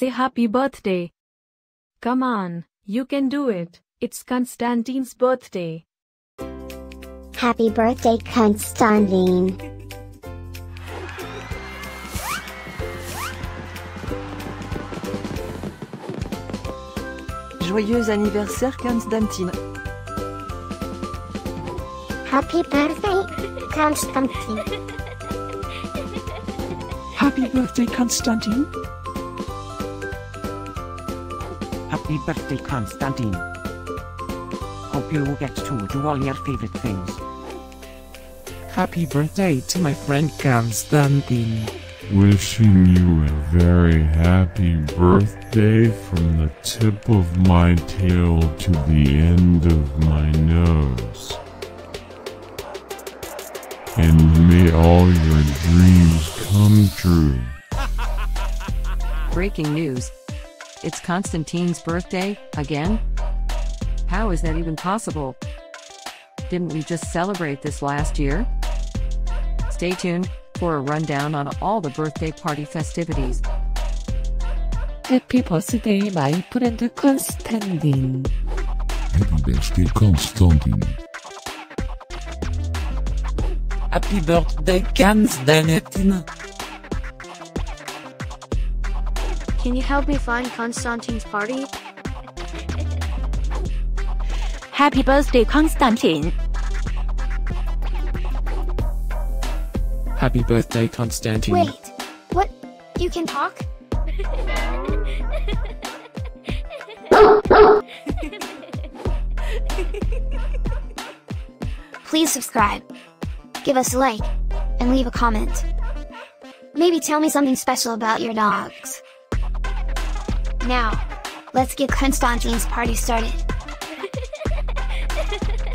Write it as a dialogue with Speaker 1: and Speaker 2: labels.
Speaker 1: say happy birthday. Come on, you can do it. It's Constantin's birthday.
Speaker 2: Happy birthday, Constantin.
Speaker 3: Joyeux anniversaire Constantin.
Speaker 2: Happy birthday, Constantin.
Speaker 4: Happy birthday, Constantin.
Speaker 5: Happy birthday, Constantin. Hope you will get to do all your favorite things.
Speaker 4: Happy birthday to my friend Constantin.
Speaker 6: Wishing you a very happy birthday from the tip of my tail to the end of my nose. And may all your dreams come true.
Speaker 3: Breaking news. It's Constantin's birthday, again? How is that even possible? Didn't we just celebrate this last year? Stay tuned for a rundown on all the birthday party festivities.
Speaker 4: Happy birthday, my friend Constantin.
Speaker 6: Happy birthday, Constantin.
Speaker 4: Happy birthday, Constantin.
Speaker 7: Can you help me find Constantin's party?
Speaker 8: Happy birthday, Constantin.
Speaker 4: Happy birthday, Constantin.
Speaker 7: Wait, what? You can talk?
Speaker 2: Please subscribe, give us a like, and leave a comment. Maybe tell me something special about your dogs. Now, let's get Constantin's party started.